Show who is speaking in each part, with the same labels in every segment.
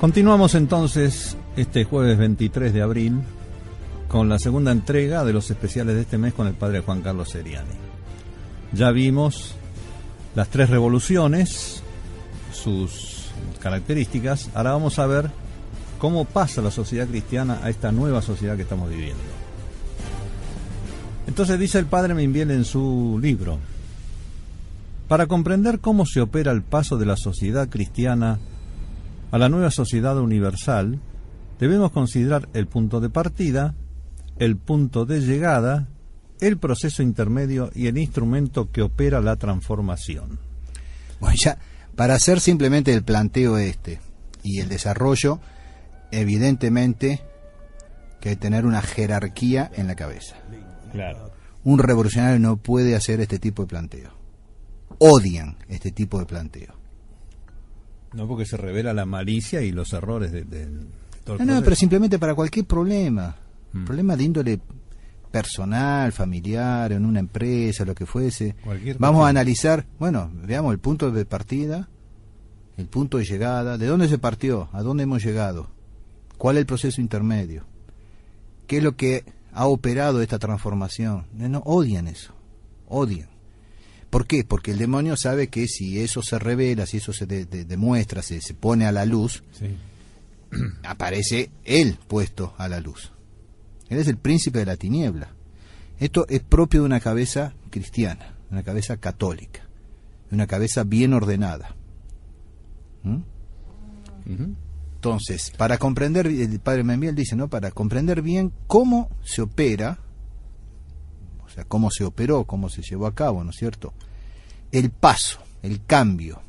Speaker 1: Continuamos entonces este jueves 23 de abril con la segunda entrega de los especiales de este mes con el padre Juan Carlos Seriani. Ya vimos las tres revoluciones, sus características, ahora vamos a ver cómo pasa la sociedad cristiana a esta nueva sociedad que estamos viviendo. Entonces dice el padre Minviel en su libro, para comprender cómo se opera el paso de la sociedad cristiana a la nueva sociedad universal, debemos considerar el punto de partida, el punto de llegada, el proceso intermedio y el instrumento que opera la transformación.
Speaker 2: Bueno, ya, para hacer simplemente el planteo este y el desarrollo, evidentemente que hay que tener una jerarquía en la cabeza.
Speaker 1: Claro.
Speaker 2: Un revolucionario no puede hacer este tipo de planteo. Odian este tipo de planteo.
Speaker 1: No, porque se revela la malicia y los errores de,
Speaker 2: todo el No, no, pero simplemente para cualquier problema. Mm. Problema de índole personal, familiar, en una empresa, lo que fuese. Vamos a analizar, bueno, veamos el punto de partida, el punto de llegada, de dónde se partió, a dónde hemos llegado, cuál es el proceso intermedio, qué es lo que ha operado esta transformación. No, odian eso, odian. ¿Por qué? Porque el demonio sabe que si eso se revela, si eso se demuestra, se, se, pone a la luz, aparece él puesto a la luz. Él es el príncipe de la tiniebla. Esto es propio de una cabeza cristiana, una cabeza católica, una cabeza bien ordenada. ¿Mm? Entonces, para comprender, el padre Membiel dice, ¿no? Para comprender bien cómo se opera o sea, cómo se operó, cómo se llevó a cabo, ¿no es cierto? El paso, el cambio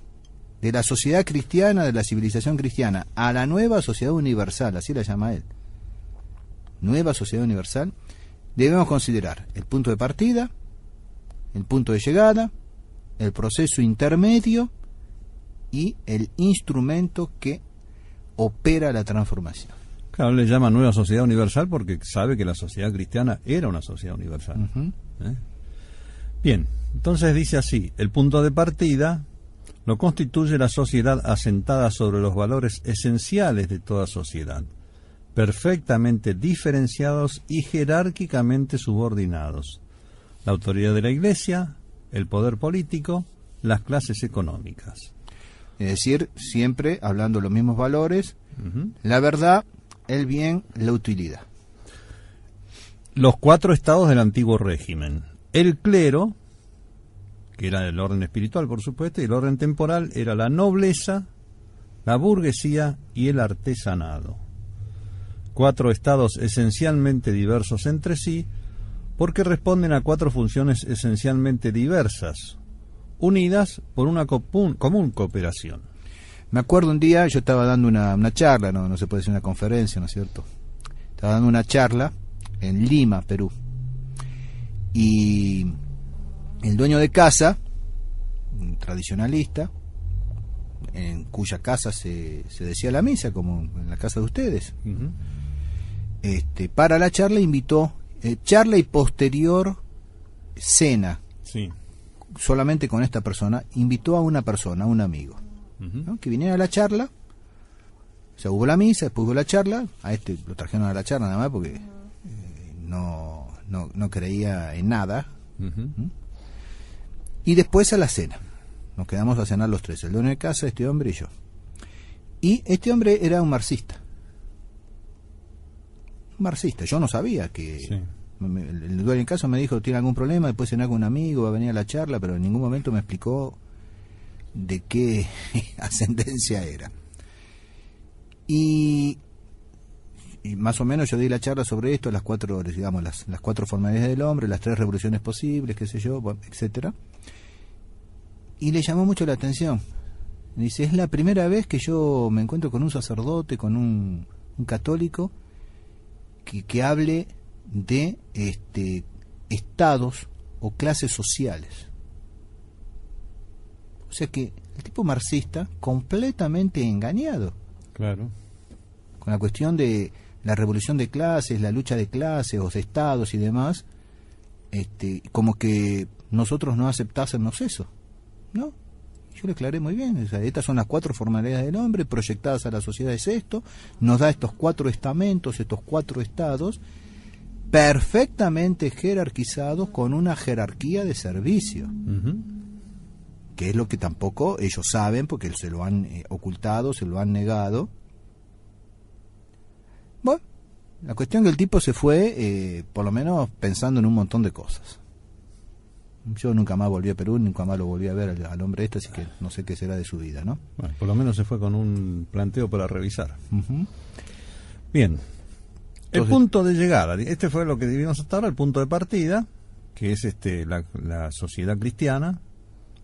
Speaker 2: de la sociedad cristiana, de la civilización cristiana, a la nueva sociedad universal, así la llama él. Nueva sociedad universal, debemos considerar el punto de partida, el punto de llegada, el proceso intermedio y el instrumento que opera la transformación.
Speaker 1: Claro, le llama nueva sociedad universal porque sabe que la sociedad cristiana era una sociedad universal. ¿Eh? Bien, entonces dice así, el punto de partida lo constituye la sociedad asentada sobre los valores esenciales de toda sociedad, perfectamente diferenciados y jerárquicamente subordinados. La autoridad de la Iglesia, el poder político, las clases económicas.
Speaker 2: Es decir, siempre hablando de los mismos valores, la verdad, el bien, la utilidad.
Speaker 1: Los cuatro estados del antiguo régimen. El clero, que era el orden espiritual, por supuesto, y el orden temporal era la nobleza, la burguesía y el artesanado. Cuatro estados esencialmente diversos entre sí, porque responden a cuatro funciones esencialmente diversas, unidas por una común cooperación.
Speaker 2: Me acuerdo un día, yo estaba dando una, una charla, no, no se puede decir una conferencia, ¿no es cierto? Estaba dando una charla en Lima, Perú. Y el dueño de casa, un tradicionalista, en cuya casa se, se decía la misa, como en la casa de ustedes, este, para la charla invitó, eh, charla y posterior cena,
Speaker 1: sí.
Speaker 2: solamente con esta persona, invitó a una persona, a un amigo que viniera a la charla. O sea, hubo la misa, después hubo la charla. A este lo trajeron a la charla nada más porque eh, no, no, creía en nada. Y después a la cena. Nos quedamos a cenar los tres, el dueño de casa, este hombre y yo. Y este hombre era un marxista. Un marxista. Yo no sabía que... El dueño de casa me dijo, tiene algún problema, después cenar con un amigo, va a venir a la charla, pero en ningún momento me explicó de qué ascendencia era. Y, más o menos yo di la charla sobre esto, las cuatro, digamos, las, las cuatro formalidades del hombre, las tres revoluciones posibles, qué sé yo, etcétera. Y le llamó mucho la atención. Dice, es la primera vez que yo me encuentro con un sacerdote, con un, un católico, que, que hable de este, estados o clases sociales. O sea que el tipo marxista completamente engañado.
Speaker 1: Claro.
Speaker 2: Con la cuestión de la revolución de clases, la lucha de clases, o de estados y demás, este, como que nosotros no aceptásemos eso. ¿No? Yo le aclaré muy bien. estas son las cuatro formalidades del hombre proyectadas a la sociedad. Es esto. Nos da estos cuatro estamentos, estos cuatro estados, perfectamente jerarquizados con una jerarquía de servicio que es lo que tampoco ellos saben porque se lo han eh, ocultado, se lo han negado. Bueno, la cuestión que el tipo se fue, eh, por lo menos pensando en un montón de cosas. Yo nunca más volví a Perú, nunca más lo volví a ver al, hombre este, así que no sé qué será de su vida, ¿no?
Speaker 1: Bueno, por lo menos se fue con un planteo para revisar. Bien. el punto de llegada, este fue lo que vivimos hasta ahora, el punto de partida, que es este la sociedad cristiana,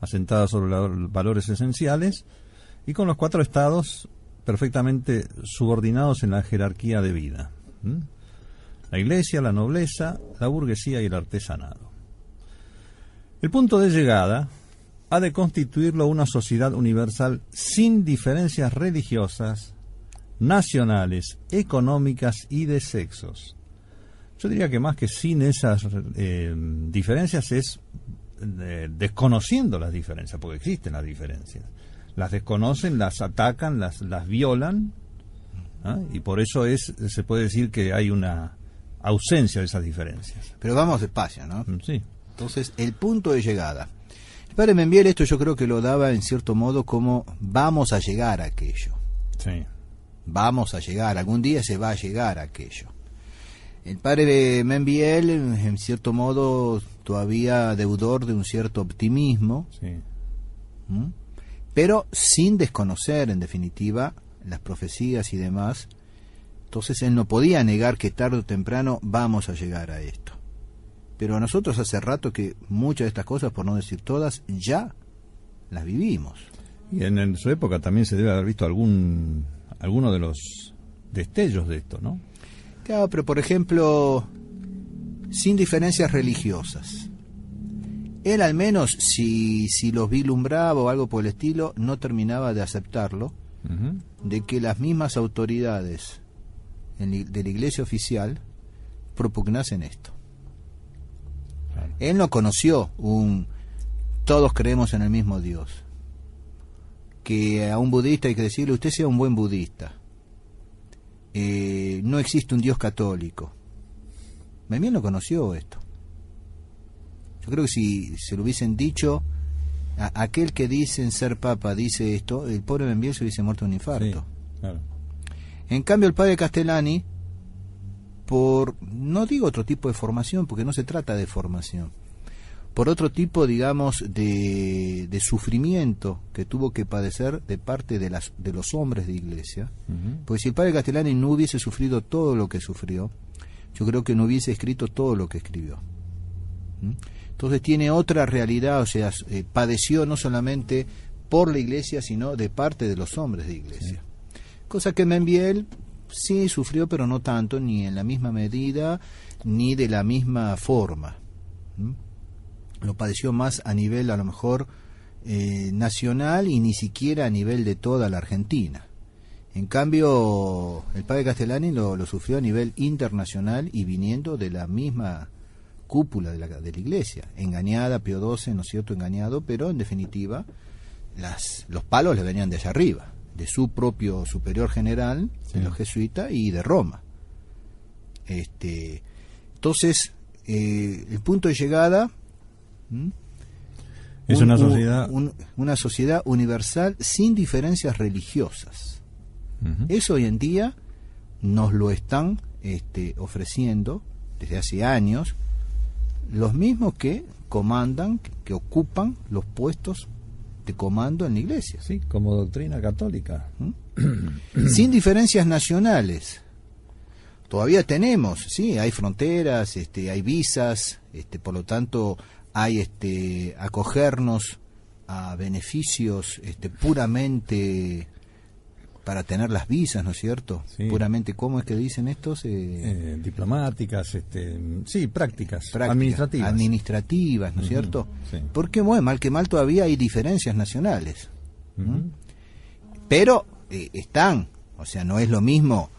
Speaker 1: asentada sobre los valores esenciales y con los cuatro estados perfectamente subordinados en la jerarquía de vida. La iglesia, la nobleza, la burguesía y el artesanado. El punto de llegada ha de constituirlo una sociedad universal sin diferencias religiosas, nacionales, económicas y de sexos. Yo diría que más que sin esas eh, diferencias es desconociendo las diferencias, porque existen las diferencias. Las desconocen, las atacan, las, las violan, ¿ah? y por eso es se puede decir que hay una ausencia de esas diferencias.
Speaker 2: Pero vamos despacio, ¿no?
Speaker 1: Mm, sí.
Speaker 2: Entonces, el punto de llegada. El padre Membiel esto yo creo que lo daba en cierto modo como vamos a llegar a aquello.
Speaker 1: Sí.
Speaker 2: Vamos a llegar, algún día se va a llegar a aquello. El padre de Membiel, en cierto modo, todavía deudor de un cierto optimismo, pero sin desconocer, en definitiva, las profecías y demás. Entonces él no podía negar que tarde o temprano vamos a llegar a esto. Pero nosotros hace rato que muchas de estas cosas, por no decir todas, ya las vivimos.
Speaker 1: Y en, su época también se debe haber visto algún alguno de los destellos de esto, ¿no?
Speaker 2: Claro, pero por ejemplo, sin diferencias religiosas. Él al menos, si, si los vislumbraba o algo por el estilo, no terminaba de aceptarlo, de que las mismas autoridades de la iglesia oficial propugnasen esto. Él no conoció un todos creemos en el mismo Dios. Que a un budista hay que decirle, usted sea un buen budista. Eh, no existe un Dios católico. Memín no conoció esto. Yo creo que si se lo hubiesen dicho, a, aquel que dicen ser papa dice esto, el pobre Membiel se hubiese muerto de un infarto. En cambio, el padre Castellani, por, no digo otro tipo de formación, porque no se trata de formación, por otro tipo, digamos, de, de sufrimiento que tuvo que padecer de parte de, las, de los hombres de iglesia, pues si el padre Castellani no hubiese sufrido todo lo que sufrió, yo creo que no hubiese escrito todo lo que escribió. ¿Mm? Entonces tiene otra realidad, o sea, eh, padeció no solamente por la iglesia, sino de parte de los hombres de iglesia. Cosa que Membiel sí sufrió, pero no tanto, ni en la misma medida, ni de la misma forma. ¿Mm? Lo padeció más a nivel, a lo mejor, eh, nacional y ni siquiera a nivel de toda la Argentina. En cambio, el padre Castellani lo, sufrió a nivel internacional y viniendo de la misma cúpula de la, de la iglesia, engañada, Pío XII, ¿no es cierto?, engañado, pero en definitiva las, los palos le venían de allá arriba, de su propio superior general, de los jesuitas y de Roma. Este, entonces, eh, el punto de llegada
Speaker 1: es una sociedad
Speaker 2: una sociedad universal sin diferencias religiosas eso hoy en día nos lo están este, ofreciendo desde hace años los mismos que comandan, que ocupan los puestos este comando en la iglesia.
Speaker 1: Sí, como doctrina católica.
Speaker 2: ¿Mm? Sin diferencias nacionales. Todavía tenemos, sí, hay fronteras, este, hay visas, este, por lo tanto hay este, acogernos a beneficios este, puramente para tener las visas, ¿no es cierto? Puramente, ¿cómo es que dicen estos? Eh,
Speaker 1: eh, diplomáticas, este, sí, prácticas, administrativas.
Speaker 2: Administrativas, ¿no es cierto? Porque, bueno, mal que mal todavía hay diferencias nacionales. Pero eh, están, o sea, no es lo mismo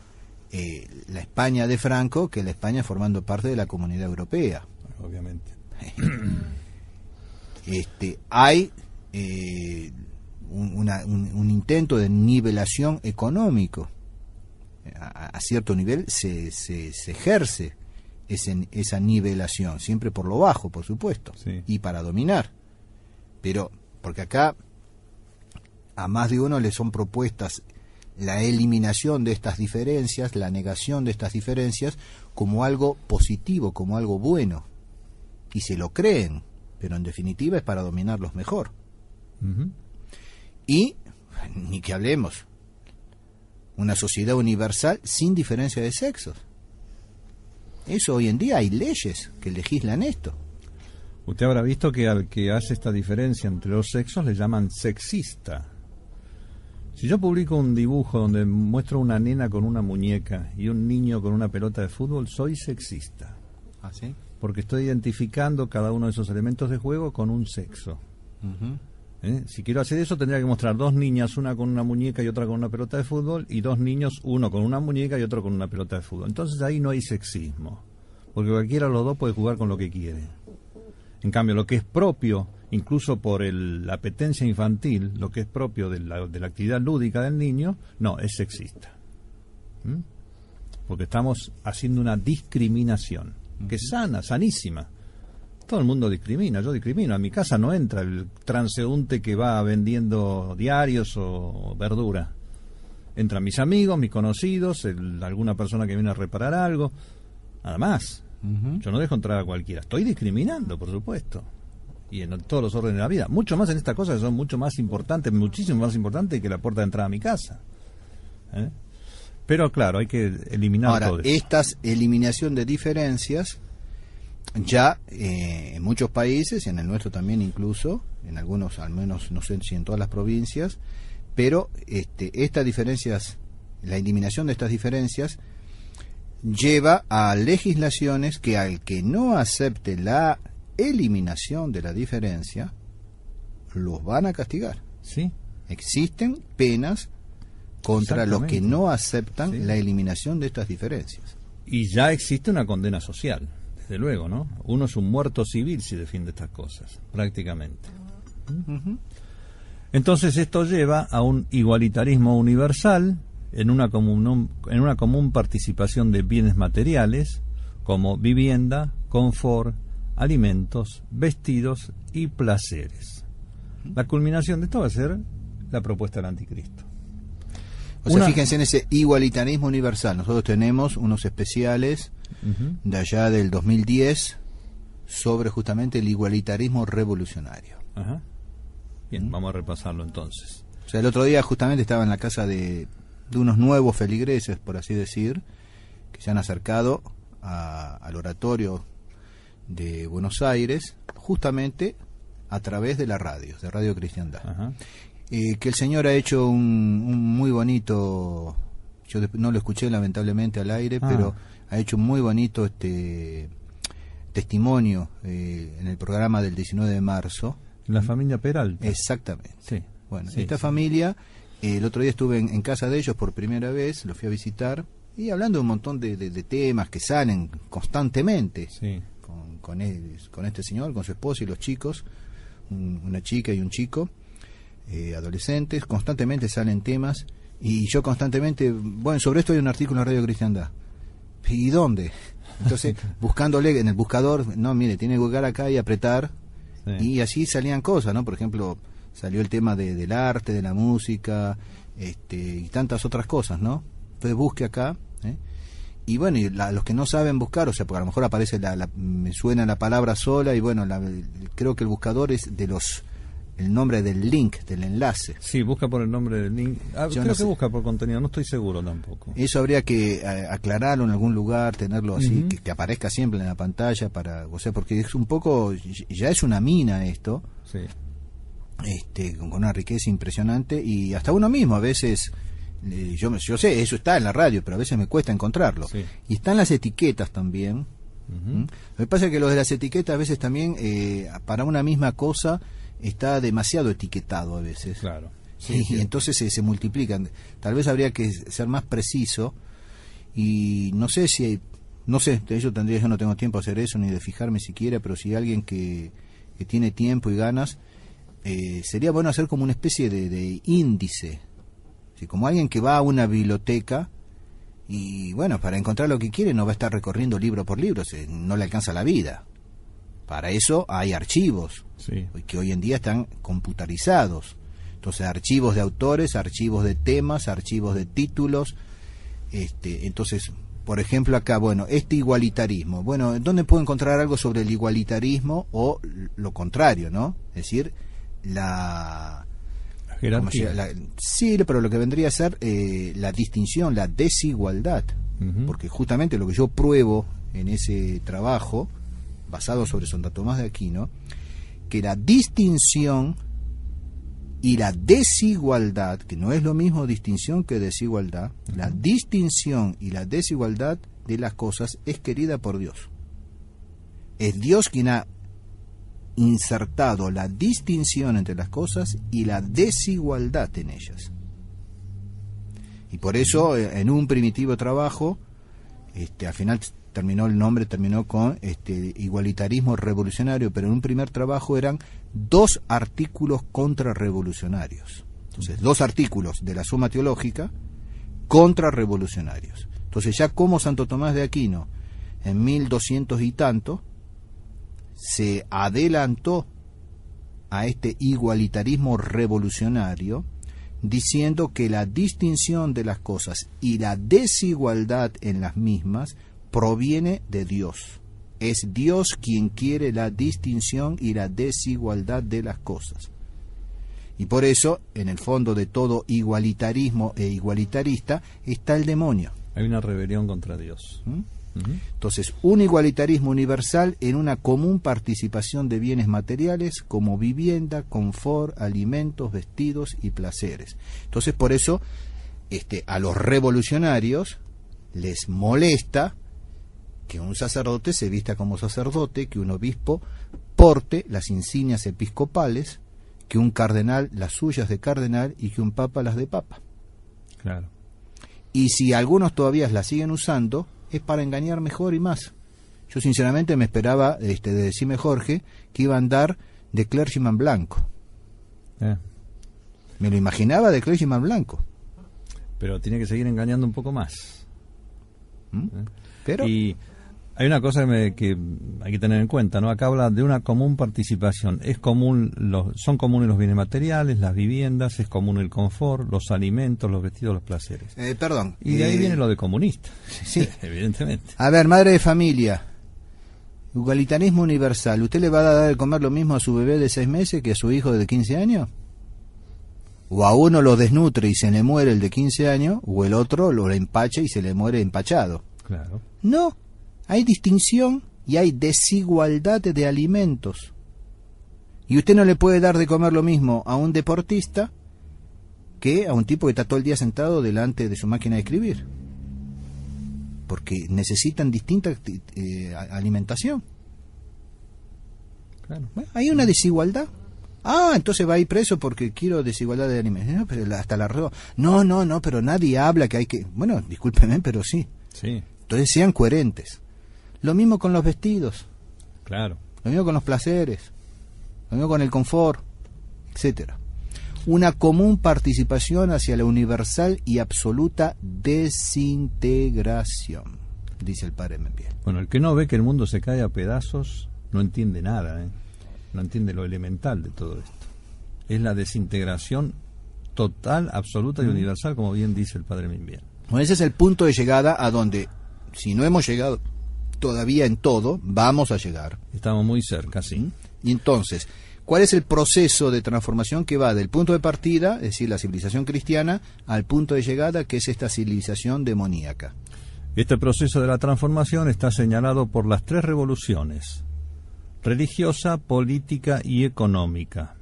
Speaker 2: la España de Franco que la España formando parte de la comunidad europea.
Speaker 1: Obviamente.
Speaker 2: este, hay un, intento de nivelación económico. A, cierto nivel se, se, ejerce ese, esa nivelación, siempre por lo bajo, por supuesto, y para dominar. Pero, porque acá a más de uno le son propuestas la eliminación de estas diferencias, la negación de estas diferencias, como algo positivo, como algo bueno. Y se lo creen, pero en definitiva es para dominarlos mejor. Y, ni que hablemos, una sociedad universal sin diferencia de sexos. Eso hoy en día hay leyes que legislan esto.
Speaker 1: Usted habrá visto que al que hace esta diferencia entre los sexos le llaman sexista. Si yo publico un dibujo donde muestro una nena con una muñeca y un niño con una pelota de fútbol, soy sexista.
Speaker 2: ¿Ah, sí?
Speaker 1: Porque estoy identificando cada uno de esos elementos de juego con un sexo. ¿eh? Si quiero hacer eso, tendría que mostrar dos niñas, una con una muñeca y otra con una pelota de fútbol, y dos niños, uno con una muñeca y otro con una pelota de fútbol. Entonces ahí no hay sexismo, porque cualquiera de los dos puede jugar con lo que quiere. En cambio, lo que es propio, incluso por la apetencia infantil, lo que es propio de la, de la actividad lúdica del niño, no, es sexista. Porque estamos haciendo una discriminación, que es sana, sanísima todo el mundo discrimina, yo discrimino. A mi casa no entra el transeúnte que va vendiendo diarios o verdura. Entran mis amigos, mis conocidos, alguna persona que viene a reparar algo. Nada más. Yo no dejo entrar a cualquiera. Estoy discriminando, por supuesto. Y en todos los órdenes de la vida. Mucho más en estas cosas que son mucho más importantes, muchísimo más importantes que la puerta de entrada a mi casa. ¿Eh? Pero claro, hay que eliminar
Speaker 2: Ahora, estas eliminación de diferencias ya eh, en muchos países, y en el nuestro también incluso, en algunos, al menos no sé si en todas las provincias, pero este, estas diferencias, la eliminación de estas diferencias, lleva a legislaciones que al que no acepte la eliminación de la diferencia, los van a castigar.
Speaker 1: Sí.
Speaker 2: Existen penas contra los que no aceptan la eliminación de estas diferencias.
Speaker 1: Y ya existe una condena social desde luego, ¿no? Uno es un muerto civil si defiende estas cosas, prácticamente. Entonces esto lleva a un igualitarismo universal en una, común, en una común participación de bienes materiales como vivienda, confort, alimentos, vestidos y placeres. La culminación de esto va a ser la propuesta del anticristo.
Speaker 2: O sea, fíjense en ese igualitarismo universal. Nosotros tenemos unos especiales de allá del 2010 sobre justamente el igualitarismo revolucionario.
Speaker 1: Bien, ¿Mm? vamos a repasarlo entonces.
Speaker 2: O sea, el otro día justamente estaba en la casa de, de unos nuevos feligreses, por así decir, que se han acercado al oratorio de Buenos Aires, justamente a través de la radio, de Radio Cristiandad. Eh, que el Señor ha hecho un, muy bonito, yo no lo escuché lamentablemente al aire, ah. pero ha hecho un muy bonito este testimonio eh, en el programa del 19 de marzo.
Speaker 1: La familia Peralta.
Speaker 2: Exactamente. Sí. Bueno, esta familia, el otro día estuve en, casa de ellos por primera vez, los fui a visitar, y hablando de un montón de, temas que salen constantemente con, con, con este señor, con su esposa y los chicos, una chica y un chico, eh, adolescentes, constantemente salen temas, y yo constantemente, bueno, sobre esto hay un artículo en Radio Cristiandad. ¿Y dónde? Entonces, buscándole en el buscador, no, mire, tiene que buscar acá y apretar. Y así salían cosas, ¿no? Por ejemplo, salió el tema de, del arte, de la música, este, y tantas otras cosas, ¿no? Entonces busque acá. ¿eh? Y bueno, y los que no saben buscar, o sea, porque a lo mejor aparece, la, me suena la palabra sola, y bueno, creo que el buscador es de los el nombre del link, del enlace.
Speaker 1: Sí, busca por el nombre del link. Ah, creo que busca por contenido, no estoy seguro tampoco.
Speaker 2: Eso habría que eh, aclararlo en algún lugar, tenerlo así, que, aparezca siempre en la pantalla para, o sea, porque es un poco, ya es una mina esto.
Speaker 1: Sí.
Speaker 2: Este, con una riqueza impresionante y hasta uno mismo a veces eh, yo, yo sé, eso está en la radio, pero a veces me cuesta encontrarlo. Y están las etiquetas también. ¿Mm? Lo que pasa es que lo de las etiquetas a veces también, eh, para una misma cosa, está demasiado etiquetado a veces.
Speaker 1: Claro.
Speaker 2: y, entonces se, multiplican. Tal vez habría que ser más preciso y no sé si hay, no sé, de hecho tendría yo no tengo tiempo a hacer eso ni de fijarme siquiera, pero si hay alguien que, que tiene tiempo y ganas, eh, sería bueno hacer como una especie de, índice, como alguien que va a una biblioteca y bueno, para encontrar lo que quiere no va a estar recorriendo libro por libro, no le alcanza la vida. Para eso hay archivos, que hoy en día están computarizados. Entonces, archivos de autores, archivos de temas, archivos de títulos. Este, entonces, por ejemplo, acá, bueno, este igualitarismo. Bueno, ¿dónde puedo encontrar algo sobre el igualitarismo o lo contrario, no? Es decir, la...
Speaker 1: jerarquía.
Speaker 2: sí, pero lo que vendría a ser eh, la distinción, la desigualdad. Porque justamente lo que yo pruebo en ese trabajo basado sobre Santo Tomás de Aquino, que la distinción y la desigualdad, que no es lo mismo distinción que desigualdad, la distinción y la desigualdad de las cosas es querida por Dios. Es Dios quien ha insertado la distinción entre las cosas y la desigualdad en ellas. Y por eso, eh, en un primitivo trabajo, este, al final terminó el nombre, terminó con este igualitarismo revolucionario, pero en un primer trabajo eran dos artículos contrarrevolucionarios. Entonces, dos artículos de la suma teológica contrarrevolucionarios. Entonces, ya como Santo Tomás de Aquino, en 1200 y tanto, se adelantó a este igualitarismo revolucionario, diciendo que la distinción de las cosas y la desigualdad en las mismas proviene de Dios. Es Dios quien quiere la distinción y la desigualdad de las cosas. Y por eso, en el fondo de todo igualitarismo e igualitarista, está el demonio.
Speaker 1: Hay una rebelión contra Dios. ¿Mm?
Speaker 2: Entonces, un igualitarismo universal en una común participación de bienes materiales como vivienda, confort, alimentos, vestidos y placeres. Entonces, por eso, este, a los revolucionarios les molesta que un sacerdote se vista como sacerdote, que un obispo porte las insignias episcopales, que un cardenal las suyas de cardenal y que un papa las de papa.
Speaker 1: Claro.
Speaker 2: Y si algunos todavía las siguen usando, es para engañar mejor y más. Yo sinceramente me esperaba, este, de decirme Jorge, que iba a andar de clergyman blanco.
Speaker 1: Eh.
Speaker 2: Me lo imaginaba de clergyman blanco.
Speaker 1: Pero tiene que seguir engañando un poco más.
Speaker 2: ¿Mm? Eh. Pero...
Speaker 1: Y hay una cosa que, hay que tener en cuenta, ¿no? Acá habla de una común participación. Es común, los, son comunes los bienes materiales, las viviendas, es común el confort, los alimentos, los vestidos, los placeres.
Speaker 2: Eh, perdón.
Speaker 1: Y de ahí
Speaker 2: eh,
Speaker 1: viene lo de comunista.
Speaker 2: Sí,
Speaker 1: evidentemente.
Speaker 2: A ver, madre de familia, igualitarismo universal. ¿Usted le va a dar de comer lo mismo a su bebé de seis meses que a su hijo de 15 años? O a uno lo desnutre y se le muere el de 15 años, o el otro lo empacha y se le muere empachado.
Speaker 1: Claro.
Speaker 2: No, hay distinción y hay desigualdad de alimentos. Y usted no le puede dar de comer lo mismo a un deportista que a un tipo que está todo el día sentado delante de su máquina de escribir. Porque necesitan distinta eh, alimentación.
Speaker 1: Claro.
Speaker 2: hay una desigualdad. Ah, entonces va a ir preso porque quiero desigualdad de alimentos. No, pero hasta la No, no, no, pero nadie habla que hay que. Bueno, discúlpeme, pero sí.
Speaker 1: Sí.
Speaker 2: Entonces sean coherentes. Lo mismo con los vestidos.
Speaker 1: Claro.
Speaker 2: Lo mismo con los placeres. Lo mismo con el confort, etcétera. Una común participación hacia la universal y absoluta desintegración, dice el padre Membiel.
Speaker 1: Bueno, el que no ve que el mundo se cae a pedazos no entiende nada, ¿eh? no entiende lo elemental de todo esto. Es la desintegración total, absoluta y mm. universal, como bien dice el padre Membiel.
Speaker 2: Bueno, ese es el punto de llegada a donde, si no hemos llegado todavía en todo, vamos a llegar.
Speaker 1: Estamos muy cerca, sí.
Speaker 2: Y entonces, ¿Cuál es el proceso de transformación que va del punto de partida, es decir, la civilización cristiana, al punto de llegada, que es esta civilización demoníaca?
Speaker 1: Este proceso de la transformación está señalado por las tres revoluciones, religiosa, política y económica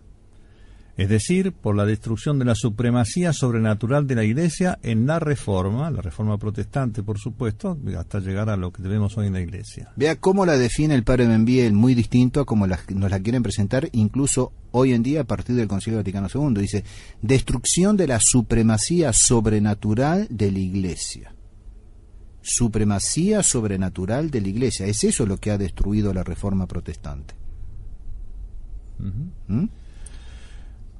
Speaker 1: es decir, por la destrucción de la supremacía sobrenatural de la Iglesia en la reforma, la reforma protestante, por supuesto, hasta llegar a lo que tenemos hoy en la Iglesia.
Speaker 2: Vea cómo la define el padre Benviel, muy distinto a como nos la quieren presentar incluso hoy en día a partir del Concilio Vaticano II. Dice, destrucción de la supremacía sobrenatural de la Iglesia. Supremacía sobrenatural de la Iglesia. Es eso lo que ha destruido la reforma protestante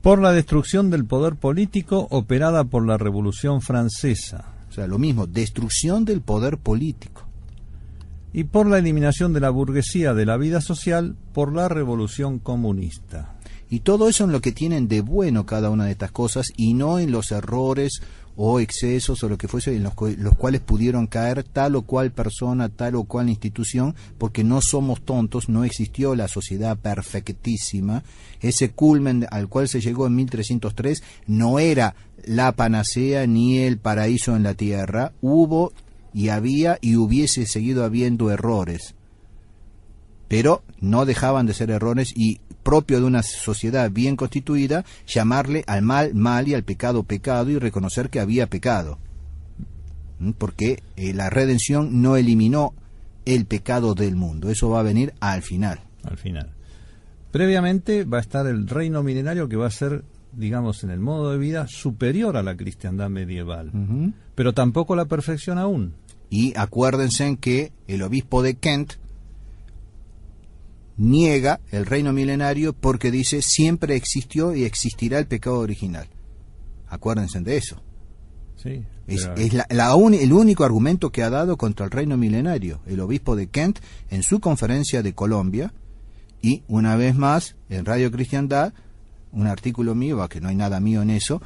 Speaker 1: por la destrucción del poder político operada por la Revolución Francesa.
Speaker 2: O sea, lo mismo, destrucción del poder político.
Speaker 1: Y por la eliminación de la burguesía de la vida social por la Revolución Comunista.
Speaker 2: Y todo eso en lo que tienen de bueno cada una de estas cosas y no en los errores o excesos o lo que fuese en los, cuales pudieron caer tal o cual persona, tal o cual institución, porque no somos tontos, no existió la sociedad perfectísima. Ese culmen al cual se llegó en 1303 no era la panacea ni el paraíso en la tierra, hubo y había y hubiese seguido habiendo errores. Pero no dejaban de ser errores y propio de una sociedad bien constituida, llamarle al mal mal y al pecado pecado y reconocer que había pecado. ¿Mm? Porque eh, la redención no eliminó el pecado del mundo, eso va a venir al final.
Speaker 1: Al final. Previamente va a estar el reino milenario que va a ser, digamos, en el modo de vida superior a la cristiandad medieval, pero tampoco la perfección aún.
Speaker 2: Y acuérdense en que el obispo de Kent niega el reino milenario porque dice siempre existió y existirá el pecado original. Acuérdense de eso.
Speaker 1: Sí,
Speaker 2: es, el único argumento que ha dado contra el reino milenario el obispo de Kent en su conferencia de Colombia y una vez más en Radio Cristiandad, un artículo mío, que no hay nada mío en eso,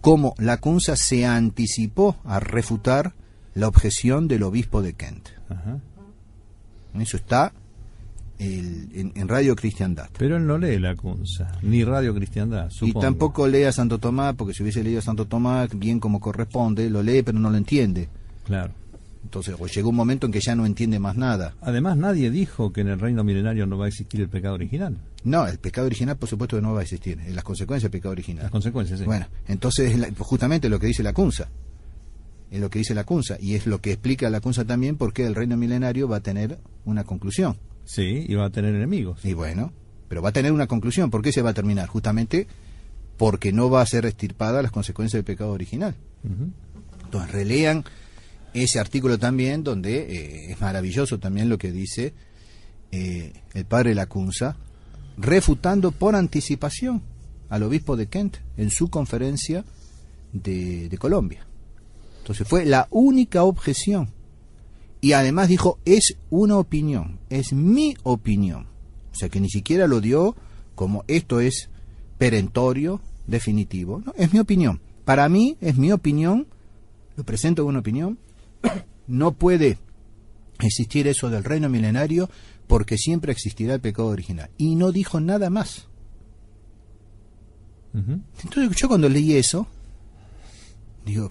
Speaker 2: cómo la CUNSA se anticipó a refutar la objeción del obispo de Kent. Eso está en, Radio Cristiandad.
Speaker 1: Pero él no lee la Cunza, ni Radio Cristiandad.
Speaker 2: Y tampoco lee a Santo Tomás, porque si hubiese leído a Santo Tomás bien como corresponde, lo lee pero no lo entiende.
Speaker 1: Claro.
Speaker 2: Entonces, pues llegó un momento en que ya no entiende más nada.
Speaker 1: Además, nadie dijo que en el reino milenario no va a existir el pecado original.
Speaker 2: No, el pecado original, por supuesto, que no va a existir. Las consecuencias del pecado original.
Speaker 1: Las consecuencias, sí.
Speaker 2: Bueno, entonces, justamente lo que dice la Cunza. Es lo que dice la Cunza. Y es lo que explica la Cunza también por qué el reino milenario va a tener una conclusión.
Speaker 1: Sí, y va a tener enemigos.
Speaker 2: Y bueno, pero va a tener una conclusión. ¿Por qué se va a terminar? Justamente porque no va a ser extirpada las consecuencias del pecado original. Entonces, relean ese artículo también, donde eh, es maravilloso también lo que dice eh, el padre Lacunza, refutando por anticipación al obispo de Kent en su conferencia de, de Colombia. Entonces fue la única objeción y además dijo, es una opinión, es mi opinión. O sea que ni siquiera lo dio como esto es perentorio, definitivo. No, es mi opinión. Para mí es mi opinión, lo presento como una opinión. No puede existir eso del reino milenario porque siempre existirá el pecado original. Y no dijo nada más. Entonces yo cuando leí eso, digo,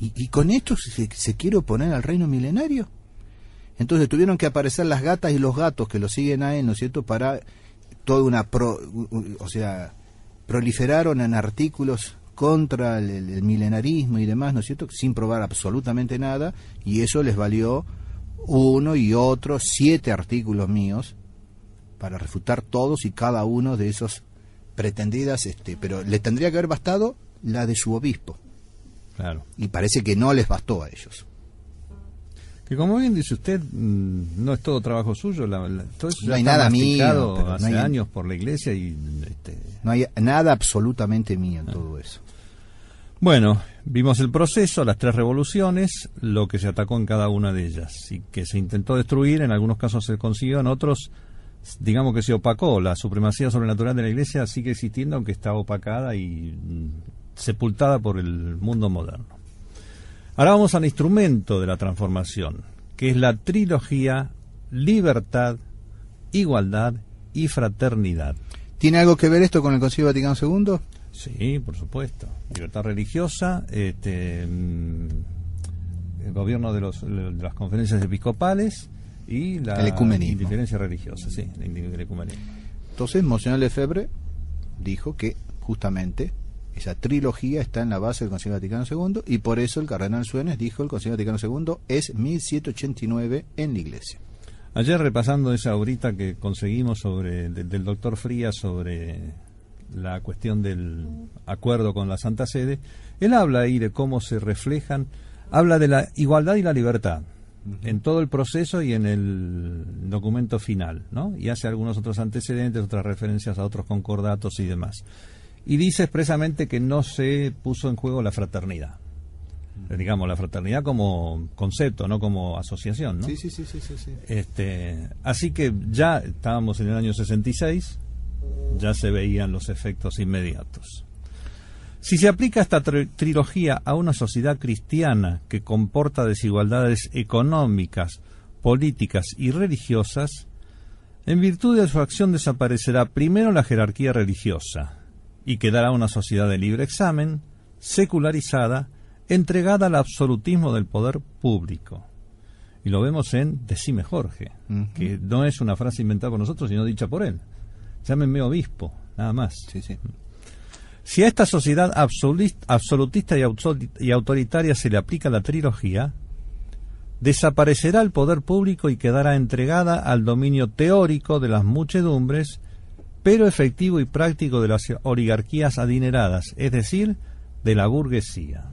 Speaker 2: ¿Y, con esto se, quiere oponer al reino milenario? Entonces tuvieron que aparecer las gatas y los gatos que lo siguen a él, ¿no es cierto?, para toda una... o sea, proliferaron en artículos contra el, milenarismo y demás, ¿no es cierto?, sin probar absolutamente nada, y eso les valió uno y otro, siete artículos míos, para refutar todos y cada uno de esos pretendidas, este, pero le tendría que haber bastado la de su obispo. Y parece que no les bastó a ellos.
Speaker 1: Que como bien dice usted, mm, no es todo trabajo suyo, la, todo
Speaker 2: no hay nada mío,
Speaker 1: hace años por la iglesia y este...
Speaker 2: no hay nada absolutamente mío en ah. todo eso.
Speaker 1: Bueno, vimos el proceso, las tres revoluciones, lo que se atacó en cada una de ellas y que se intentó destruir, en algunos casos se consiguió, en otros digamos que se opacó, la supremacía sobrenatural de la iglesia sigue existiendo aunque está opacada y mm, sepultada por el mundo moderno. Ahora vamos al instrumento de la transformación, que es la trilogía libertad, igualdad y fraternidad.
Speaker 2: ¿Tiene algo que ver esto con el Concilio Vaticano II?
Speaker 1: Sí, por supuesto. Libertad religiosa, este, mm, el gobierno de, los, de las conferencias episcopales y la indiferencia religiosa, sí, el ecumenismo.
Speaker 2: Entonces, Monseñor Lefebvre dijo que justamente esa trilogía está en la base del Concilio Vaticano II y por eso el cardenal Suenes dijo el Concilio Vaticano II es 1789 en la Iglesia.
Speaker 1: Ayer repasando esa horita que conseguimos sobre del doctor Frías sobre la cuestión del acuerdo con la Santa Sede, él habla ahí de cómo se reflejan, habla de la igualdad y la libertad en todo el proceso y en el documento final, ¿no? Y hace algunos otros antecedentes, otras referencias a otros concordatos y demás. Y dice expresamente que no se puso en juego la fraternidad. Digamos, la fraternidad como concepto, no como asociación, ¿no?
Speaker 2: Sí, sí, sí, sí, sí.
Speaker 1: Este, así que ya estábamos en el año 66, ya se veían los efectos inmediatos. Si se aplica esta trilogía a una sociedad cristiana que comporta desigualdades económicas, políticas y religiosas, en virtud de su acción desaparecerá primero la jerarquía religiosa y quedará una sociedad de libre examen, secularizada, entregada al absolutismo del poder público. Y lo vemos en Decime Jorge, que no es una frase inventada por nosotros, sino dicha por él. Llámenme obispo, nada más.
Speaker 2: Sí, sí.
Speaker 1: Si a esta sociedad absolutista y autoritaria se le aplica la trilogía, desaparecerá el poder público y quedará entregada al dominio teórico de las muchedumbres, pero efectivo y práctico de las oligarquías adineradas, es decir, de la burguesía.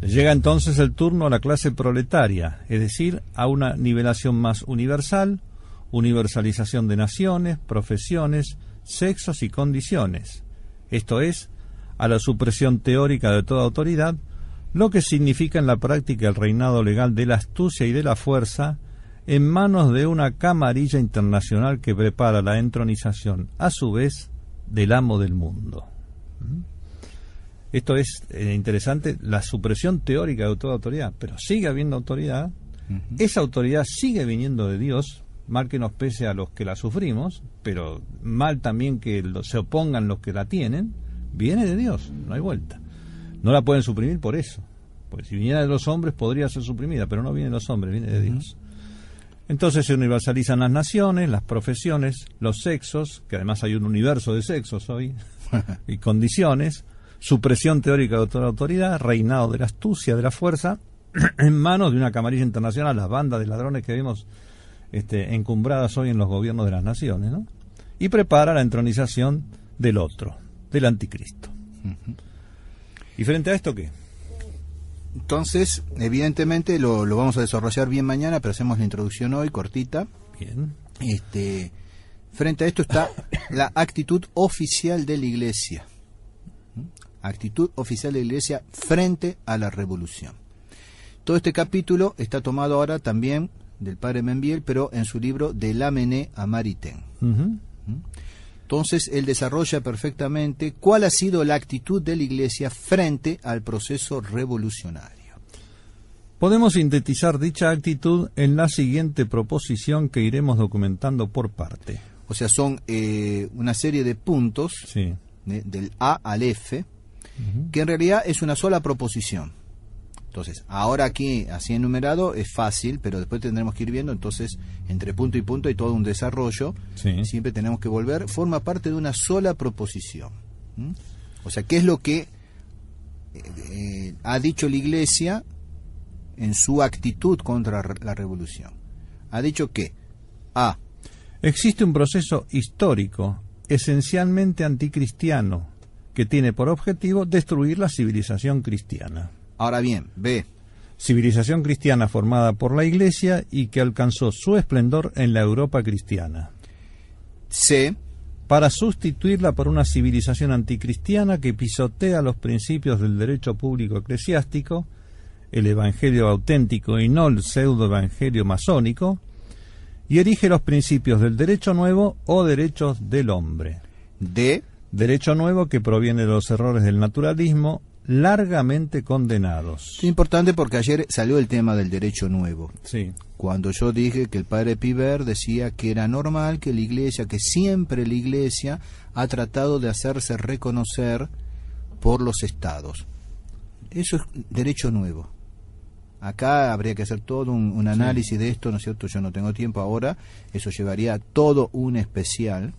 Speaker 1: Llega entonces el turno a la clase proletaria, es decir, a una nivelación más universal, universalización de naciones, profesiones, sexos y condiciones, esto es, a la supresión teórica de toda autoridad, lo que significa en la práctica el reinado legal de la astucia y de la fuerza en manos de una camarilla internacional que prepara la entronización, a su vez, del amo del mundo. Esto es eh, interesante, la supresión teórica de toda autoridad, pero sigue habiendo autoridad, esa autoridad sigue viniendo de Dios, mal que nos pese a los que la sufrimos, pero mal también que se opongan los que la tienen, viene de Dios, no hay vuelta. No la pueden suprimir por eso, porque si viniera de los hombres podría ser suprimida, pero no viene de los hombres, viene de Dios. Entonces se universalizan las naciones, las profesiones, los sexos, que además hay un universo de sexos hoy, y condiciones, supresión teórica de toda autoridad, reinado de la astucia, de la fuerza, en manos de una camarilla internacional, las bandas de ladrones que vemos este, encumbradas hoy en los gobiernos de las naciones, ¿no? Y prepara la entronización del otro, del anticristo. ¿Y frente a esto qué?
Speaker 2: Entonces, evidentemente lo, lo, vamos a desarrollar bien mañana, pero hacemos la introducción hoy, cortita.
Speaker 1: Bien.
Speaker 2: Este, frente a esto está la actitud oficial de la Iglesia. Actitud oficial de la Iglesia frente a la revolución. Todo este capítulo está tomado ahora también del padre Membiel, pero en su libro De Lamene a Maritain. Entonces él desarrolla perfectamente cuál ha sido la actitud de la Iglesia frente al proceso revolucionario.
Speaker 1: Podemos sintetizar dicha actitud en la siguiente proposición que iremos documentando por parte.
Speaker 2: O sea, son eh, una serie de puntos del A al F, que en realidad es una sola proposición. Entonces, ahora aquí, así enumerado, es fácil, pero después tendremos que ir viendo, entonces, entre punto y punto hay todo un desarrollo. Siempre tenemos que volver. Forma parte de una sola proposición. O sea, ¿qué es lo que eh, eh, ha dicho la Iglesia en su actitud contra la revolución? Ha dicho que, A.
Speaker 1: Existe un proceso histórico, esencialmente anticristiano, que tiene por objetivo destruir la civilización cristiana.
Speaker 2: Ahora bien, B.
Speaker 1: Civilización cristiana formada por la Iglesia y que alcanzó su esplendor en la Europa cristiana.
Speaker 2: C.
Speaker 1: Para sustituirla por una civilización anticristiana que pisotea los principios del derecho público eclesiástico, el evangelio auténtico y no el pseudo-evangelio masónico, y erige los principios del derecho nuevo o derechos del hombre.
Speaker 2: D.
Speaker 1: Derecho nuevo que proviene de los errores del naturalismo, largamente condenados.
Speaker 2: Es importante porque ayer salió el tema del derecho nuevo.
Speaker 1: Sí.
Speaker 2: Cuando yo dije que el padre Piver decía que era normal que la iglesia, que siempre la iglesia ha tratado de hacerse reconocer por los estados. Eso es derecho nuevo. Acá habría que hacer todo un, análisis de esto, ¿no es cierto? Yo no tengo tiempo ahora. Eso llevaría todo un especial,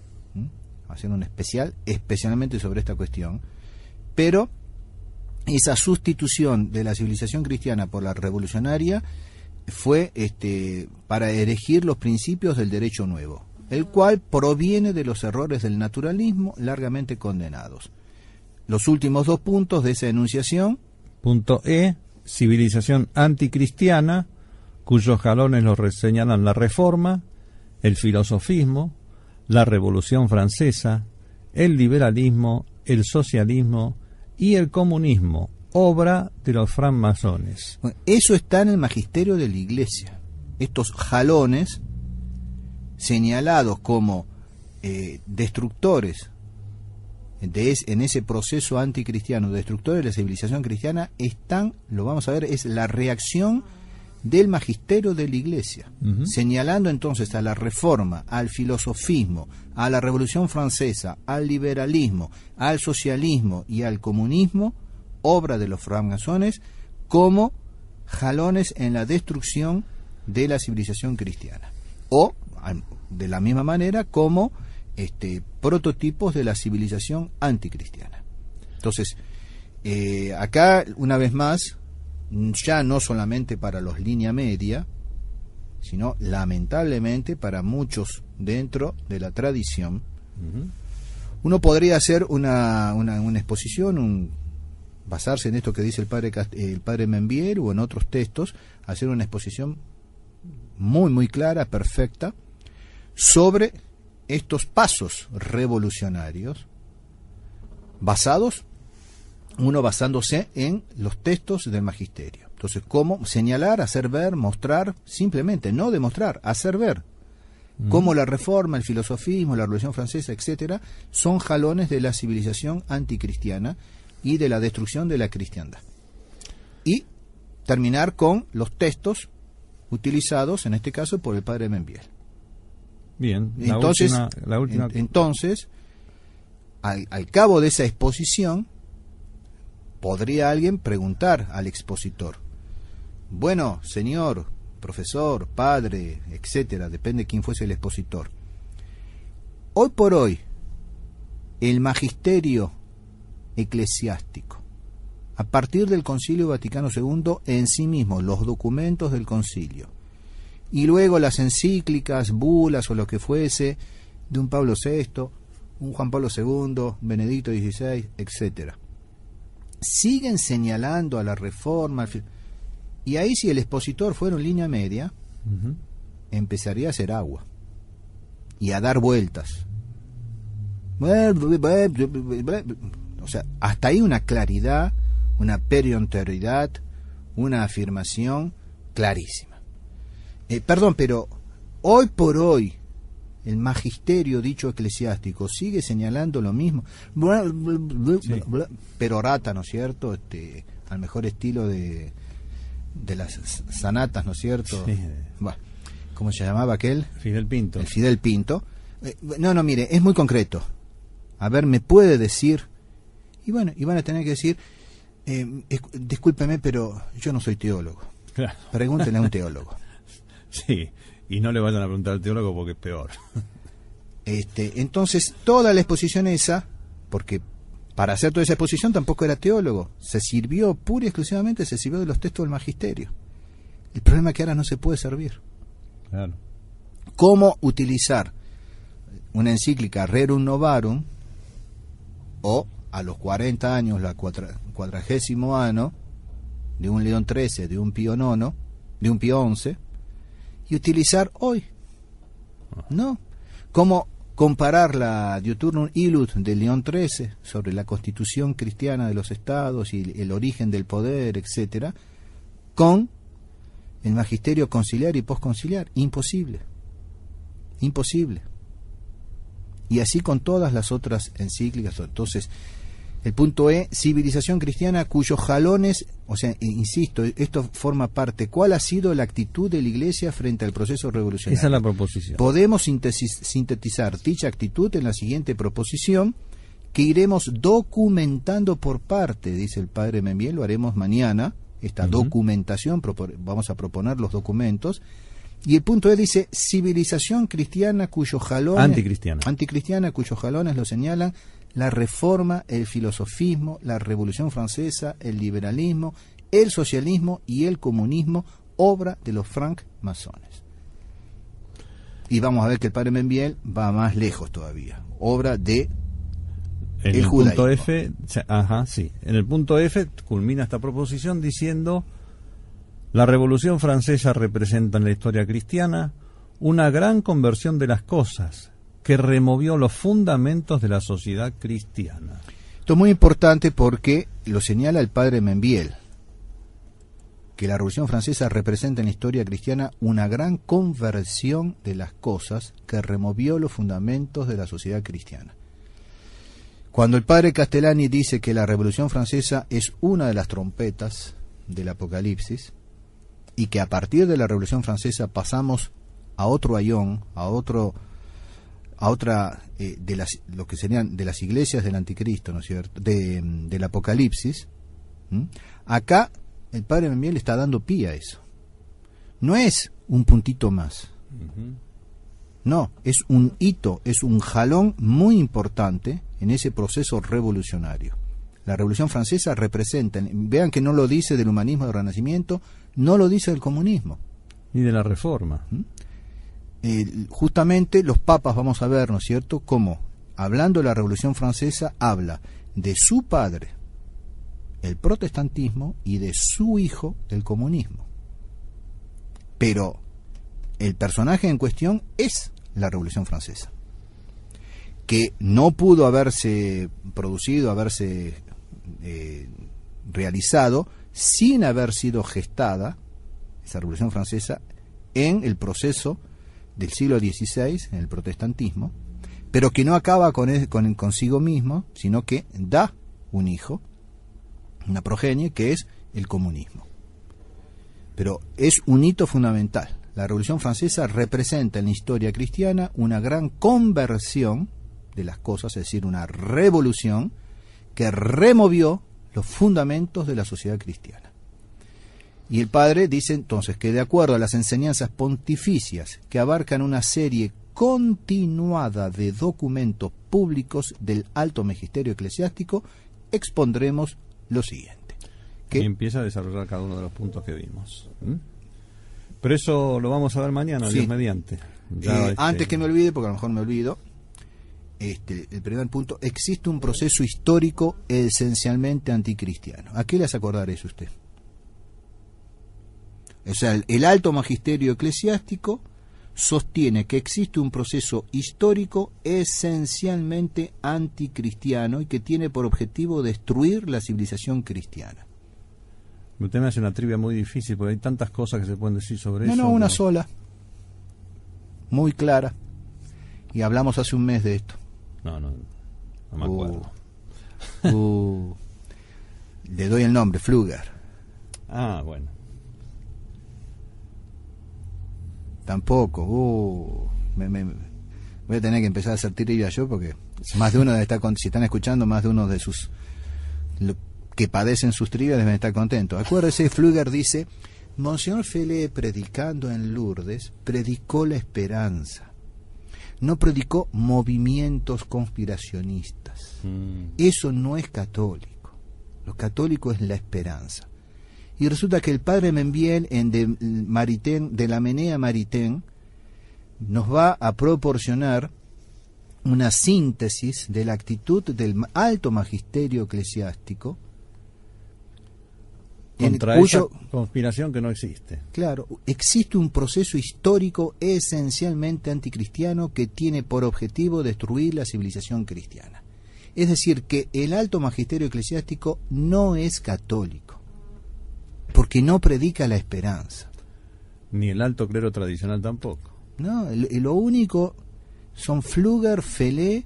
Speaker 2: hacer un especial especialmente sobre esta cuestión. Pero esa sustitución de la civilización cristiana por la revolucionaria fue este, para erigir los principios del derecho nuevo, el cual proviene de los errores del naturalismo largamente condenados. Los últimos dos puntos de esa enunciación.
Speaker 1: Punto E, civilización anticristiana, cuyos jalones los reseñalan la Reforma, el filosofismo, la Revolución Francesa, el liberalismo, el socialismo y el comunismo, obra de los francmasones.
Speaker 2: eso está en el magisterio de la Iglesia. Estos jalones señalados como eh, destructores de en ese proceso anticristiano, destructores de la civilización cristiana, están, lo vamos a ver, es la reacción del magisterio de la Iglesia, señalando entonces a la reforma, al filosofismo, a la Revolución Francesa, al liberalismo, al socialismo y al comunismo, obra de los francmasones, como jalones en la destrucción de la civilización cristiana. O, de la misma manera, como este, prototipos de la civilización anticristiana. Entonces, eh, acá, una vez más, ya no solamente para los línea media, sino lamentablemente para muchos dentro de la tradición. Uno podría hacer una, una, exposición, un, basarse en esto que dice el padre, el padre Membier o en otros textos, hacer una exposición muy, muy clara, perfecta, sobre estos pasos revolucionarios basados uno basándose en los textos del magisterio. Entonces, ¿cómo señalar, hacer ver, mostrar? Simplemente, no demostrar, hacer ver. Cómo la reforma, el filosofismo, la revolución francesa, etcétera, son jalones de la civilización anticristiana y de la destrucción de la cristiandad. Y terminar con los textos utilizados, en este caso, por el padre Membiel.
Speaker 1: Bien,
Speaker 2: entonces, la última... entonces al, al cabo de esa exposición, podría alguien preguntar al expositor, bueno, señor, profesor, padre, etcétera, depende de quién fuese el expositor. Hoy por hoy, el magisterio eclesiástico, a partir del Concilio Vaticano II en sí mismo, los documentos del concilio, y luego las encíclicas, bulas o lo que fuese de un Pablo VI, un Juan Pablo II, Benedicto XVI, etcétera siguen señalando a la reforma. Y ahí si el expositor fuera en línea media, empezaría a hacer agua y a dar vueltas. O sea, hasta ahí una claridad, una periodoridad, una afirmación clarísima. Eh, perdón, pero hoy por hoy el magisterio dicho eclesiástico sigue señalando lo mismo, pero rata, ¿no es cierto? Este, al mejor estilo de, de las sanatas, ¿no es cierto? ¿Cómo se llamaba aquel?
Speaker 1: Fidel Pinto.
Speaker 2: El Fidel Pinto. Eh, no, no, mire, es muy concreto. A ver, ¿me puede decir? Y bueno, y van a tener que decir, eh, discúlpeme, pero yo no soy teólogo. Pregúntenle a un teólogo.
Speaker 1: Sí, y no le vayan a preguntar al teólogo porque es peor.
Speaker 2: Este, entonces, toda la exposición esa, porque para hacer toda esa exposición tampoco era teólogo, se sirvió pura y exclusivamente, se sirvió de los textos del magisterio. El problema es que ahora no se puede servir.
Speaker 1: Claro.
Speaker 2: ¿Cómo utilizar una encíclica Rerum Novarum o a los 40 años, la cuadragésimo año de un León XIII, de un Pío IX, de un Pío XI, y utilizar hoy. ¿No? ¿Cómo comparar la Diuturnum Ilut de León XIII sobre la constitución cristiana de los estados y el origen del poder, etcétera, con el magisterio conciliar y posconciliar? Imposible. Imposible. Y así con todas las otras encíclicas. Entonces, El punto E, civilización cristiana cuyos jalones, o sea, insisto, esto forma parte. ¿Cuál ha sido la actitud de la Iglesia frente al proceso revolucionario?
Speaker 1: Esa es la proposición.
Speaker 2: Podemos sintetizar dicha actitud en la siguiente proposición que iremos documentando por parte, dice el padre Membiel, lo haremos mañana, esta documentación, vamos a proponer los documentos. Y el punto E dice civilización cristiana cuyos jalones
Speaker 1: anticristiana.
Speaker 2: anticristiana cuyos jalones lo señalan la reforma, el filosofismo, la revolución francesa, el liberalismo, el socialismo y el comunismo, obra de los franc-masones. Y vamos a ver que el padre Membiel va más lejos todavía, obra de
Speaker 1: en el, punto F, ajá, sí. En el punto F culmina esta proposición diciendo la Revolución Francesa representa en la historia cristiana una gran conversión de las cosas, que removió los fundamentos de la sociedad cristiana.
Speaker 2: Esto es muy importante porque lo señala el padre Membiel, que la Revolución Francesa representa en la historia cristiana una gran conversión de las cosas que removió los fundamentos de la sociedad cristiana. Cuando el padre Castellani dice que la Revolución Francesa es una de las trompetas del Apocalipsis y que a partir de la Revolución Francesa pasamos a otro ayón, a otro a otra eh, de las lo que serían de las iglesias del anticristo no es cierto de, del apocalipsis acá el padre Membiel está dando pie a eso. No es un puntito más. No es un hito es un jalón muy importante en ese proceso revolucionario. La revolución francesa representa vean que no lo dice del humanismo del renacimiento no lo dice del comunismo.
Speaker 1: Ni de la reforma
Speaker 2: justamente los papas vamos a ver, ¿no es cierto?, cómo, hablando de la Revolución Francesa, habla de su padre, el protestantismo, y de su hijo, el comunismo. Pero el personaje en cuestión es la Revolución Francesa, que no pudo haberse producido, haberse eh, realizado sin haber sido gestada, esa Revolución Francesa, en el proceso del siglo XVI, en el protestantismo, pero que no acaba con, el, con consigo mismo, sino que da un hijo, una progenie, que es el comunismo. Pero es un hito fundamental. La Revolución Francesa representa en la historia cristiana una gran conversión de las cosas, es decir, una revolución que removió los fundamentos de la sociedad cristiana. Y el padre dice entonces que de acuerdo a las enseñanzas pontificias que abarcan una serie continuada de documentos públicos del alto magisterio eclesiástico, expondremos lo siguiente.
Speaker 1: Que y empieza a desarrollar cada uno de los puntos que vimos. Pero eso lo vamos a ver mañana, Dios mediante.
Speaker 2: Eh, antes este, que me olvide, porque a lo mejor me olvido, este, el primer punto, existe un proceso histórico esencialmente anticristiano. ¿A qué le hace acordar eso usted? O sea, el alto magisterio eclesiástico sostiene que existe un proceso histórico esencialmente anticristiano y que tiene por objetivo destruir la civilización cristiana.
Speaker 1: Usted me hace una trivia muy difícil porque hay tantas cosas que se pueden decir sobre eso.
Speaker 2: No, no, una sola. Muy clara. Y hablamos hace un mes de esto.
Speaker 1: No, no, no me acuerdo.
Speaker 2: Uh, uh. le doy el nombre, Fluger.
Speaker 1: Ah, bueno.
Speaker 2: Tampoco. Uh, voy a tener que empezar a hacer trivia yo porque más de uno debe estar, si están escuchando, más de uno de sus que padecen sus trivias deben estar contentos. Acuérdese, Fluger dice, Monseñor Fele predicando en Lourdes, predicó la esperanza. No predicó movimientos conspiracionistas. Mm. Eso no es católico. Lo católico es la esperanza. Y resulta que el padre Membiel en de, la Menea Maritain nos va a proporcionar una síntesis de la actitud del alto magisterio eclesiástico
Speaker 1: contra en cuyo, conspiración que no existe.
Speaker 2: Claro, existe un proceso histórico esencialmente anticristiano que tiene por objetivo destruir la civilización cristiana. Es decir, que el alto magisterio eclesiástico no es católico porque no predica la esperanza.
Speaker 1: Ni el alto clero tradicional tampoco.
Speaker 2: No, lo único son Fluger, Felé,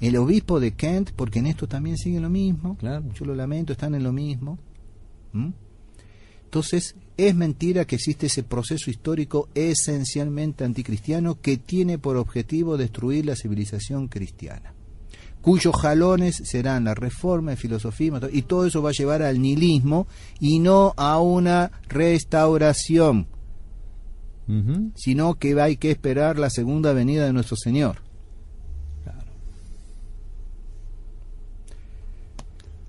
Speaker 2: el obispo de Kent, porque en esto también sigue lo mismo.
Speaker 1: Claro.
Speaker 2: Yo lo lamento, están en lo mismo. ¿Mm? Entonces, es mentira que existe ese proceso histórico esencialmente anticristiano que tiene por objetivo destruir la civilización cristiana, cuyos jalones serán la reforma, el filosofismo, y todo eso va a llevar al nihilismo y no a una restauración, sino que hay que esperar la segunda venida de nuestro Señor.
Speaker 1: Claro.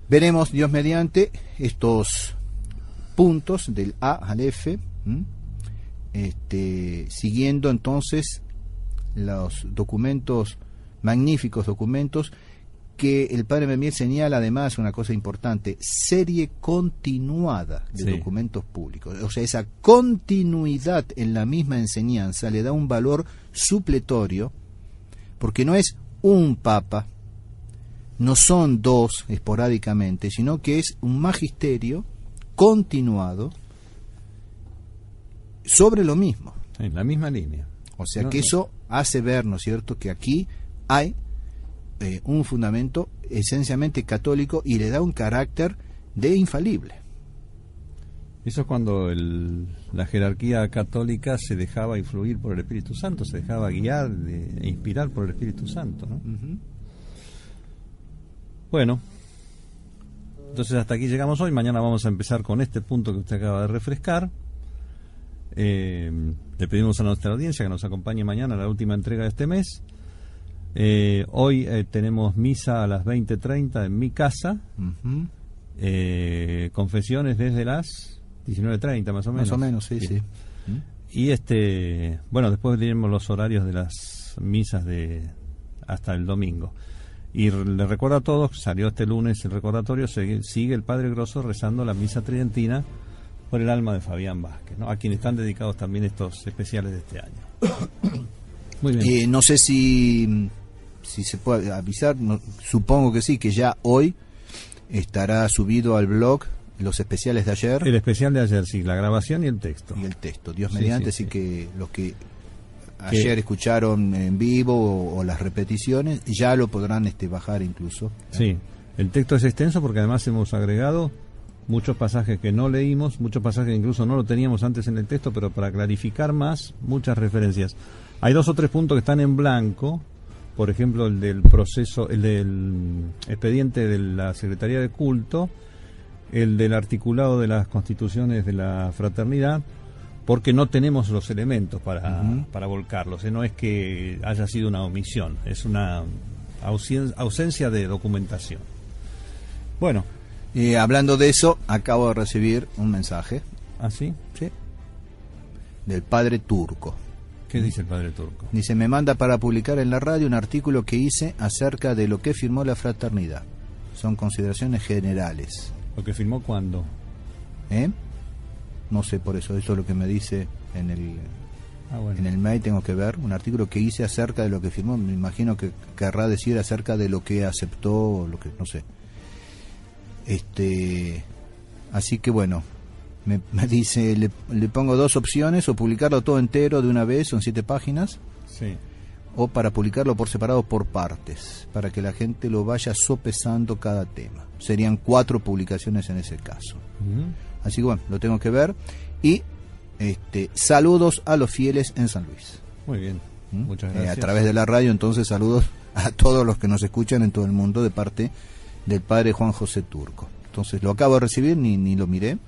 Speaker 2: Veremos, Dios mediante, estos puntos del A al F, ¿m? este, siguiendo entonces los documentos, magníficos documentos, que el padre Memier señala además una cosa importante, serie continuada de
Speaker 1: Sí.
Speaker 2: documentos públicos. O sea, esa continuidad en la misma enseñanza le da un valor supletorio, porque no es un papa, no son dos esporádicamente, sino que es un magisterio continuado sobre lo mismo.
Speaker 1: En la misma línea.
Speaker 2: O sea
Speaker 1: No,
Speaker 2: que
Speaker 1: no.
Speaker 2: eso hace ver, ¿no es cierto?, que aquí hay eh, un fundamento esencialmente católico y le da un carácter de infalible.
Speaker 1: Eso es cuando el- la jerarquía católica se dejaba influir por el Espíritu Santo, se dejaba guiar e inspirar por el Espíritu Santo. ¿no? Bueno, entonces hasta aquí llegamos hoy. Mañana vamos a empezar con este punto que usted acaba de refrescar. Eh, le pedimos a nuestra audiencia que nos acompañe mañana a la última entrega de este mes. Eh, hoy eh, tenemos misa a las 20.30 en mi casa. Eh, confesiones desde las 19.30 más o menos.
Speaker 2: Más o menos, sí, sí.
Speaker 1: Y este, bueno, después diremos los horarios de las misas de hasta el domingo. Y le recuerdo a todos, salió este lunes el recordatorio, sigue, sigue el Padre Grosso rezando la misa tridentina por el alma de Fabián Vázquez, ¿no? a quienes están dedicados también estos especiales de este año. Muy bien.
Speaker 2: No sé si, si se puede avisar, no- supongo que sí, que ya hoy estará subido al blog los especiales de ayer
Speaker 1: el especial de ayer, sí, la grabación y el texto.
Speaker 2: y el texto. Dios
Speaker 1: Sí,
Speaker 2: mediante,
Speaker 1: sí,
Speaker 2: así
Speaker 1: sí.
Speaker 2: que los que ayer escucharon en vivo o, o las repeticiones ya lo podrán este, bajar incluso.
Speaker 1: Sí, el texto es extenso porque además hemos agregado muchos pasajes que no leímos, muchos pasajes que incluso no lo teníamos antes en el texto, pero para clarificar más, muchas referencias. Hay dos o tres puntos que están en blanco, por ejemplo el del proceso, el del expediente de la Secretaría de Culto, el del articulado de las constituciones de la fraternidad, porque no tenemos los elementos para, para volcarlos. ¿eh? No es que haya sido una omisión, es una ausen- ausencia de documentación. Bueno,
Speaker 2: Eh, hablando de eso, acabo de recibir un mensaje
Speaker 1: así,
Speaker 2: ¿sí? del padre turco.
Speaker 1: ¿Qué dice el padre turco?
Speaker 2: Dice, me manda para publicar en la radio un artículo que hice acerca de lo que firmó la fraternidad. Son consideraciones generales.
Speaker 1: ¿Lo que firmó cuándo?
Speaker 2: ¿Eh? No sé por eso, eso es lo que me dice en el,
Speaker 1: Ah, bueno.
Speaker 2: en el mail, tengo que ver, un artículo que hice acerca de lo que firmó, me imagino que querrá decir acerca de lo que aceptó, lo que, no sé. Este, así que bueno, me, me dice, le, le pongo dos opciones, o publicarlo todo entero de una vez, son siete páginas,
Speaker 1: Sí.
Speaker 2: o para publicarlo por separado por partes, para que la gente lo vaya sopesando cada tema. Serían cuatro publicaciones en ese caso. Así que bueno, lo tengo que ver. Y este, saludos a los fieles en San Luis.
Speaker 1: Muy bien.
Speaker 2: ¿Mm?
Speaker 1: Muchas
Speaker 2: Eh,
Speaker 1: gracias.
Speaker 2: a través de la radio, entonces saludos a todos los que nos escuchan en todo el mundo de parte del padre Juan José Turco. Entonces lo acabo de recibir, ni, ni lo miré.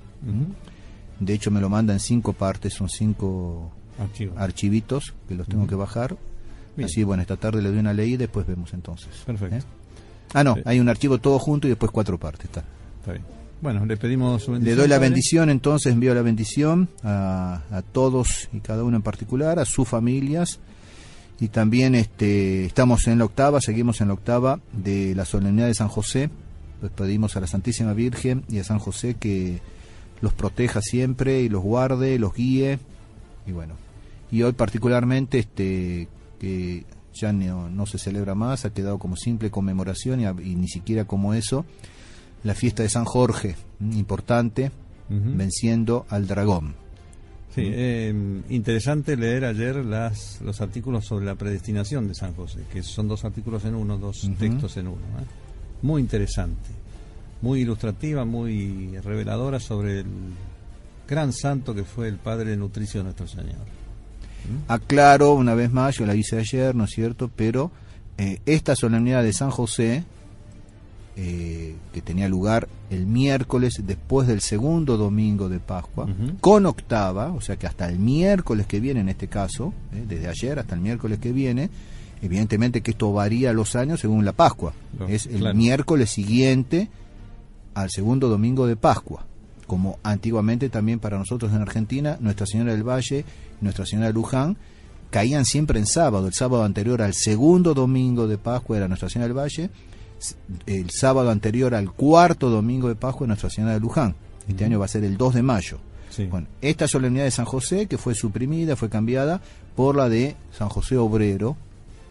Speaker 2: De hecho me lo manda en cinco partes, son cinco
Speaker 1: Archivo.
Speaker 2: archivitos que los tengo que bajar.
Speaker 1: Bien.
Speaker 2: Así, bueno, esta tarde le doy una ley y después vemos entonces.
Speaker 1: Perfecto.
Speaker 2: ¿Eh? Ah, no,
Speaker 1: Sí.
Speaker 2: hay un archivo todo junto y después cuatro partes. Está.
Speaker 1: Está bien. Bueno, le pedimos su
Speaker 2: Le
Speaker 1: bendición.
Speaker 2: doy la
Speaker 1: padre.
Speaker 2: bendición, entonces envío la bendición a, a todos y cada uno en particular, a sus familias. Y también este, estamos en la octava, seguimos en la octava de la solemnidad de San José. Pues pedimos a la Santísima Virgen y a San José que los proteja siempre y los guarde, los guíe. Y bueno, y hoy particularmente este que ya no, no se celebra más, ha quedado como simple conmemoración y, ni siquiera como eso, la fiesta de San Jorge, importante, venciendo al dragón.
Speaker 1: Sí, eh, interesante leer ayer las, los artículos sobre la predestinación de San José, que son dos artículos en uno, dos textos en uno. ¿eh? Muy interesante, muy ilustrativa, muy reveladora sobre el gran santo que fue el Padre de Nutricio de nuestro Señor.
Speaker 2: ¿Mm? Aclaro una vez más, yo la hice ayer, ¿no es cierto? Pero eh, esta solemnidad de San José eh, que tenía lugar el miércoles después del segundo domingo de Pascua, con octava, o sea que hasta el miércoles que viene en este caso, eh, desde ayer hasta el miércoles que viene, evidentemente que esto varía los años según la Pascua, es el miércoles siguiente al segundo domingo de Pascua, como antiguamente también para nosotros en Argentina, Nuestra Señora del Valle, Nuestra Señora de Luján, caían siempre en sábado, el sábado anterior al segundo domingo de Pascua era Nuestra Señora del Valle, el sábado anterior al cuarto domingo de Pascua Nuestra Señora de Luján. Este año va a ser el 2 de mayo. Bueno, esta solemnidad de San José, que fue suprimida, fue cambiada por la de San José Obrero.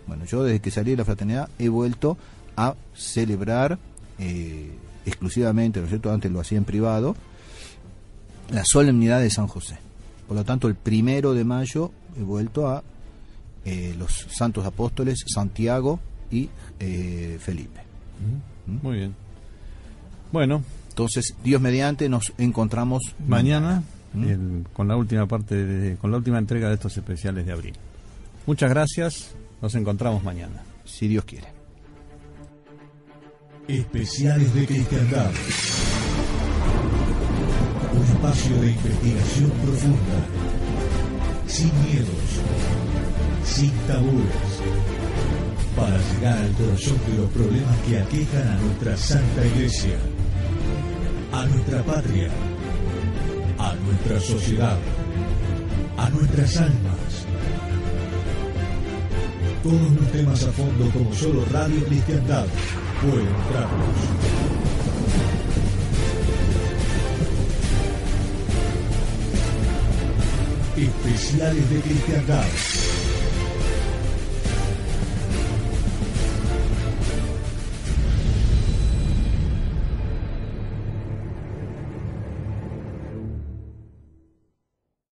Speaker 2: Bueno, yo desde que salí de la fraternidad he vuelto a celebrar eh, exclusivamente, ¿no es cierto? Antes lo hacía en privado, la solemnidad de San José. Por lo tanto, el primero de mayo he vuelto a eh, los santos apóstoles Santiago y eh, Felipe.
Speaker 1: ¿Mm? Muy bien. Bueno.
Speaker 2: Entonces, Dios mediante, nos encontramos
Speaker 1: mañana ¿Mm? con la última parte, con la última entrega de estos especiales de abril. Muchas gracias. Nos encontramos mañana.
Speaker 2: Si Dios quiere.
Speaker 3: Especiales de Cristiandad. Un espacio de investigación profunda. Sin miedos. Sin tabúes para llegar al corazón de los problemas que aquejan a nuestra Santa Iglesia, a nuestra patria, a nuestra sociedad, a nuestras almas. Todos los temas a fondo como solo Radio Cristiandad Especiales de Cristiandad